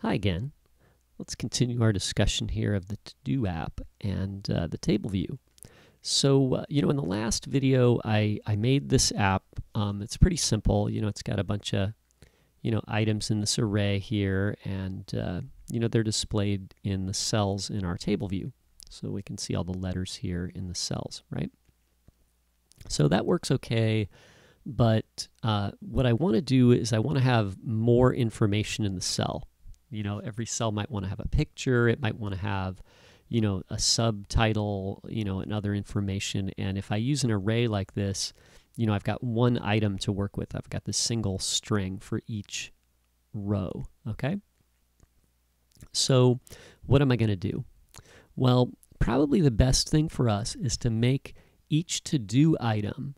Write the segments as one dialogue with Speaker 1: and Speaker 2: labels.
Speaker 1: Hi again. Let's continue our discussion here of the To-Do app and uh, the table view. So, uh, you know, in the last video, I, I made this app. Um, it's pretty simple. You know, it's got a bunch of, you know, items in this array here, and, uh, you know, they're displayed in the cells in our table view. So we can see all the letters here in the cells, right? So that works okay. But uh, what I want to do is I want to have more information in the cell. You know, every cell might want to have a picture, it might want to have, you know, a subtitle, you know, and other information. And if I use an array like this, you know, I've got one item to work with. I've got this single string for each row, okay? So what am I going to do? Well, probably the best thing for us is to make each to-do item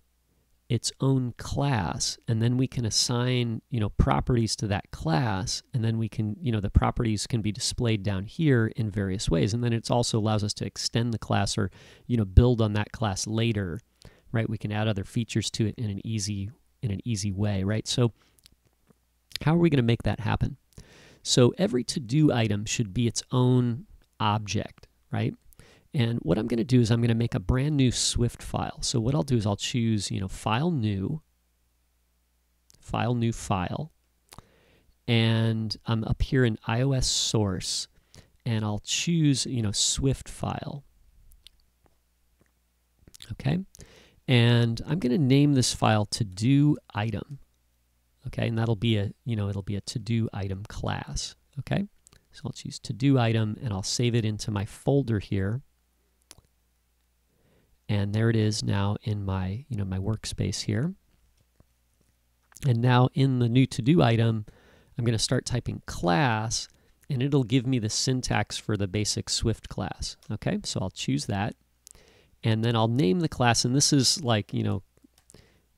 Speaker 1: its own class and then we can assign you know properties to that class and then we can you know the properties can be displayed down here in various ways. And then it also allows us to extend the class or you know build on that class later right? We can add other features to it in an easy in an easy way right? So how are we going to make that happen? So every to do item should be its own object right and what I'm going to do is I'm going to make a brand new Swift file. So what I'll do is I'll choose, you know, file new, file new file, and I'm up here in iOS source, and I'll choose, you know, Swift file. Okay, and I'm going to name this file to do item. Okay, and that'll be a, you know, it'll be a to do item class. Okay, so I'll choose to do item, and I'll save it into my folder here and there it is now in my you know my workspace here. And now in the new to do item I'm going to start typing class and it'll give me the syntax for the basic Swift class okay? So I'll choose that. And then I'll name the class and this is like you know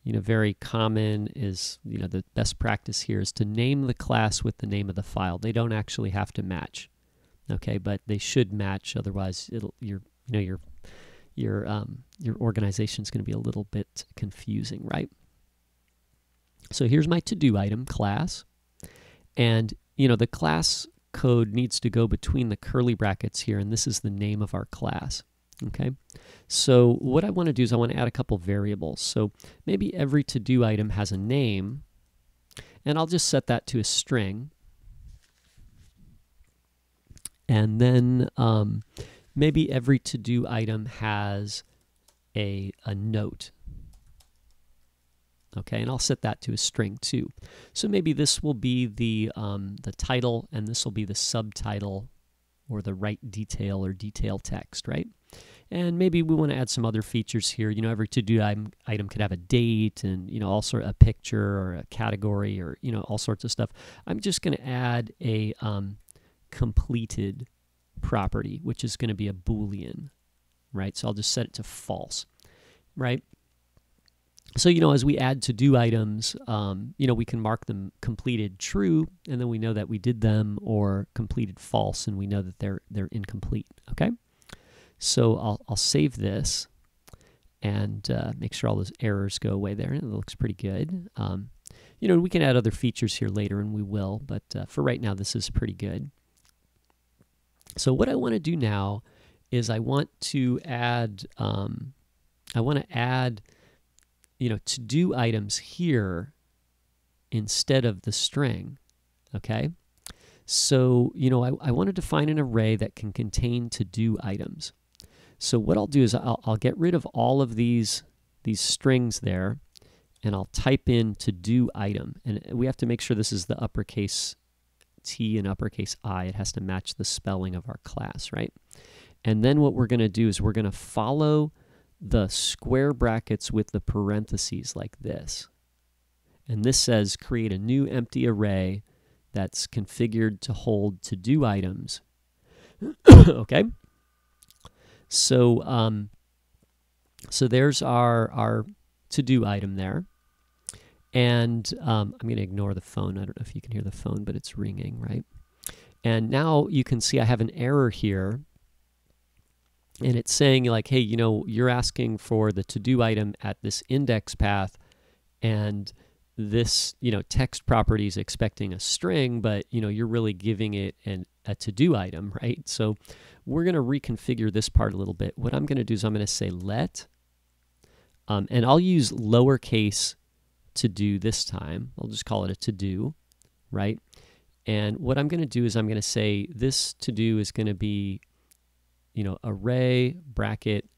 Speaker 1: you know very common is you know the best practice here is to name the class with the name of the file. They don't actually have to match okay? But they should match otherwise it'll you're you know your your um, your organization is going to be a little bit confusing, right? So here's my to-do item class, and you know the class code needs to go between the curly brackets here, and this is the name of our class. Okay, so what I want to do is I want to add a couple variables. So maybe every to-do item has a name, and I'll just set that to a string. And then um, maybe every to-do item has a, a note. Okay, and I'll set that to a string too. So maybe this will be the, um, the title and this will be the subtitle or the right detail or detail text, right? And maybe we want to add some other features here. You know, every to-do item, item could have a date and, you know, all sort of a picture or a category or, you know, all sorts of stuff. I'm just going to add a um, completed property, which is going to be a Boolean, right? So I'll just set it to false, right? So, you know, as we add to do items, um, you know, we can mark them completed true, and then we know that we did them, or completed false, and we know that they're, they're incomplete, okay? So I'll, I'll save this and uh, make sure all those errors go away there. And it looks pretty good. Um, you know, we can add other features here later, and we will, but uh, for right now, this is pretty good. So what I want to do now is I want to add, um, I want to add, you know, to do items here instead of the string, okay? So, you know, I, I want to define an array that can contain to do items. So what I'll do is I'll, I'll get rid of all of these, these strings there and I'll type in to do item. And we have to make sure this is the uppercase T and uppercase I. It has to match the spelling of our class, right? And then what we're going to do is we're going to follow the square brackets with the parentheses like this. And this says create a new empty array that's configured to hold to-do items. okay? So, um, so there's our, our to-do item there. And um, I'm going to ignore the phone. I don't know if you can hear the phone, but it's ringing, right? And now you can see I have an error here. And it's saying like, hey, you know, you're asking for the to-do item at this index path. And this you know text property is expecting a string but you know you're really giving it an, a to do item right so we're going to reconfigure this part a little bit what i'm going to do is i'm going to say let um, and i'll use lowercase to do this time i'll just call it a to do right and what i'm going to do is i'm going to say this to do is going to be you know array bracket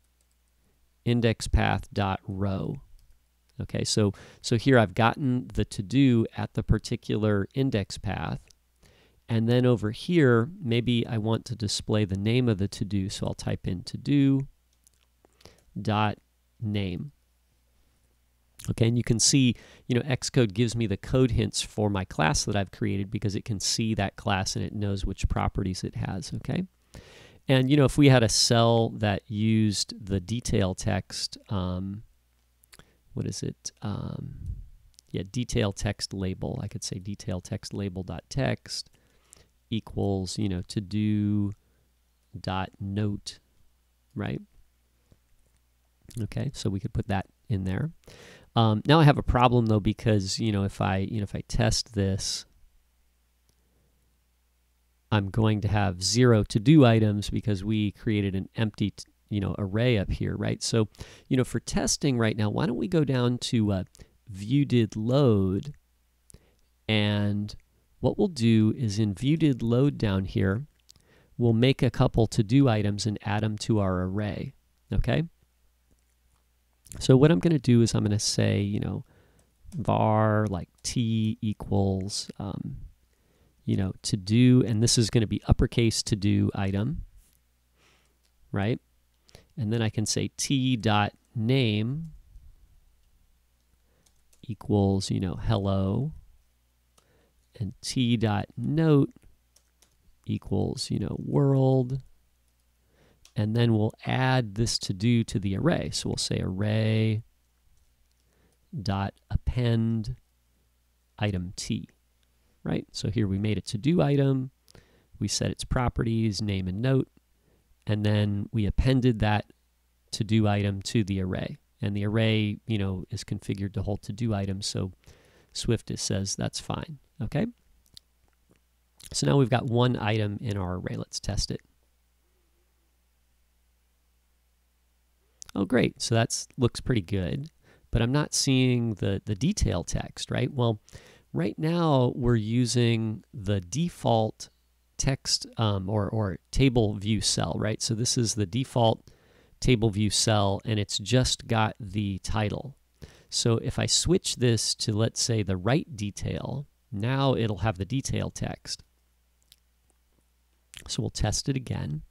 Speaker 1: index path dot row Okay, so, so here I've gotten the to-do at the particular index path. And then over here, maybe I want to display the name of the to-do. So I'll type in to-do dot name. Okay, and you can see, you know, Xcode gives me the code hints for my class that I've created because it can see that class and it knows which properties it has, okay? And, you know, if we had a cell that used the detail text, um, what is it? Um, yeah, detail text label. I could say detail text label dot text equals, you know, to do dot note, right? Okay, so we could put that in there. Um, now I have a problem though because you know if I you know if I test this, I'm going to have zero to do items because we created an empty you know array up here, right? So, you know, for testing right now, why don't we go down to uh, view did load, and what we'll do is in view did load down here, we'll make a couple to do items and add them to our array. Okay. So what I'm going to do is I'm going to say, you know, var like t equals, um, you know, to do, and this is going to be uppercase to do item, right? And then I can say t dot name equals, you know, hello. And t dot note equals, you know, world. And then we'll add this to do to the array. So we'll say array dot append item t, right? So here we made a to do item. We set its properties, name and note and then we appended that to do item to the array. And the array, you know, is configured to hold to do items, so Swift says that's fine. Okay? So now we've got one item in our array. Let's test it. Oh, great. So that looks pretty good. But I'm not seeing the, the detail text, right? Well, right now we're using the default text um, or, or table view cell, right? So this is the default table view cell and it's just got the title. So if I switch this to, let's say, the right detail, now it'll have the detail text. So we'll test it again.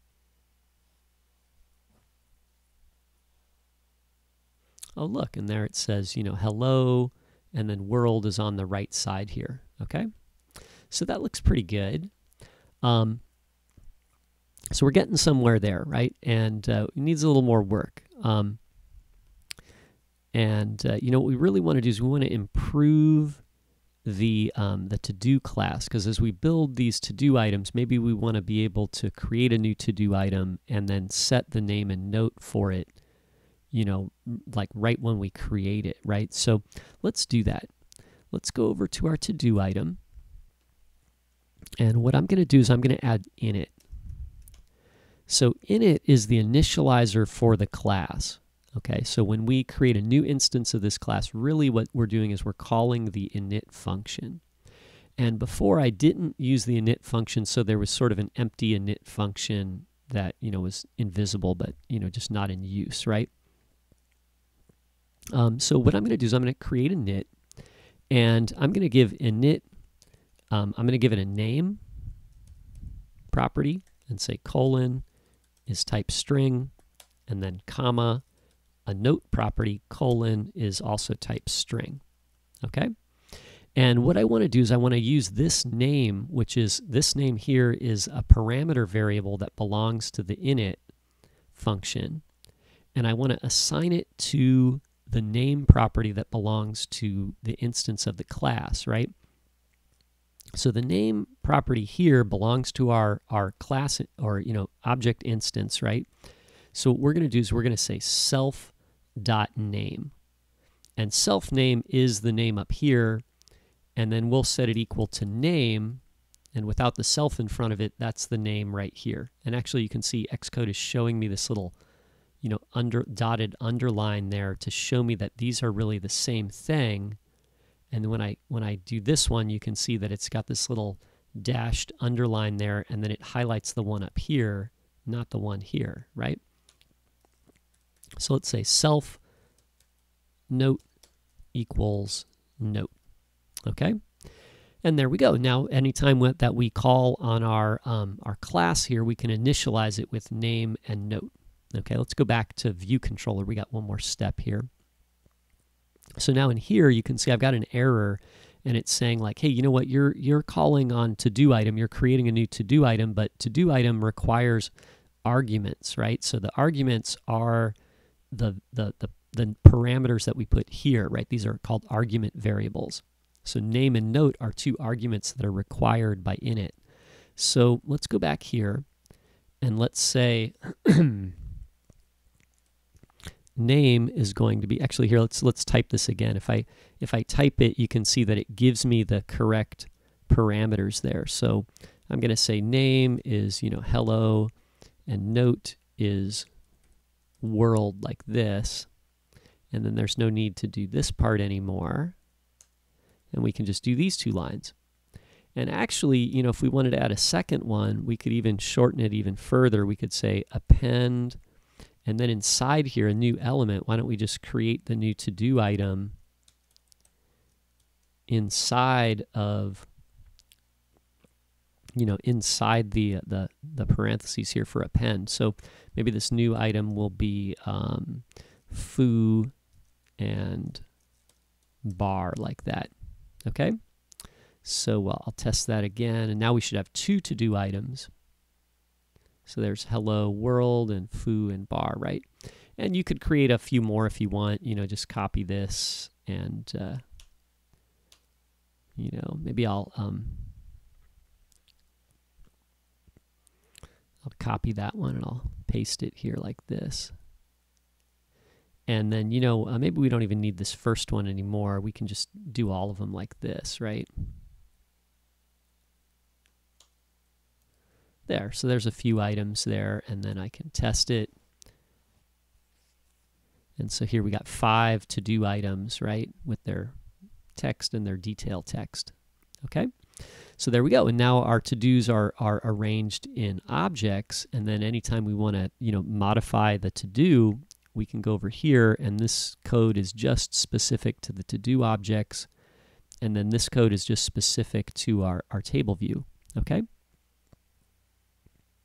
Speaker 1: Oh, look, and there it says, you know, hello, and then world is on the right side here, okay? So that looks pretty good. Um, so we're getting somewhere there, right? And uh, it needs a little more work. Um, and uh, you know what we really want to do is we want to improve the um, the to do class because as we build these to do items, maybe we want to be able to create a new to do item and then set the name and note for it. You know, like right when we create it, right? So let's do that. Let's go over to our to do item and what I'm going to do is I'm going to add init. So init is the initializer for the class. Okay, so when we create a new instance of this class, really what we're doing is we're calling the init function. And before I didn't use the init function, so there was sort of an empty init function that, you know, was invisible, but, you know, just not in use, right? Um, so what I'm going to do is I'm going to create a init, and I'm going to give init um, I'm going to give it a name property and say colon is type string and then comma a note property colon is also type string okay? And what I want to do is I want to use this name which is this name here is a parameter variable that belongs to the init function and I want to assign it to the name property that belongs to the instance of the class right so the name property here belongs to our, our class or you know object instance, right? So what we're going to do is we're going to say self dot name, And self name is the name up here. And then we'll set it equal to name. And without the self in front of it, that's the name right here. And actually, you can see Xcode is showing me this little, you know, under dotted underline there to show me that these are really the same thing. And when I when I do this one, you can see that it's got this little dashed underline there, and then it highlights the one up here, not the one here, right? So let's say self note equals note. Okay? And there we go. Now, anytime that we call on our, um, our class here, we can initialize it with name and note. Okay, let's go back to view controller. We got one more step here. So now in here, you can see I've got an error and it's saying like, hey, you know what, you're, you're calling on to-do item, you're creating a new to-do item, but to-do item requires arguments, right? So the arguments are the, the, the, the parameters that we put here, right? These are called argument variables. So name and note are two arguments that are required by init. So let's go back here and let's say name is going to be actually here let's let's type this again. If I if I type it you can see that it gives me the correct parameters there. So I'm going to say name is you know hello and note is world like this. And then there's no need to do this part anymore. And we can just do these two lines. And actually you know if we wanted to add a second one we could even shorten it even further. We could say append and then inside here, a new element, why don't we just create the new to-do item inside of, you know, inside the, the, the parentheses here for append. So maybe this new item will be um, foo and bar like that. Okay? So well, I'll test that again. And now we should have two to-do items. So there's hello world and foo and bar, right? And you could create a few more if you want, you know, just copy this and, uh, you know, maybe I'll, um, I'll copy that one and I'll paste it here like this. And then, you know, uh, maybe we don't even need this first one anymore. We can just do all of them like this, right? There. So there's a few items there, and then I can test it. And so here we got five to-do items, right, with their text and their detail text. Okay, so there we go. And now our to-dos are, are arranged in objects, and then anytime we want to, you know, modify the to-do, we can go over here, and this code is just specific to the to-do objects, and then this code is just specific to our, our table view. Okay.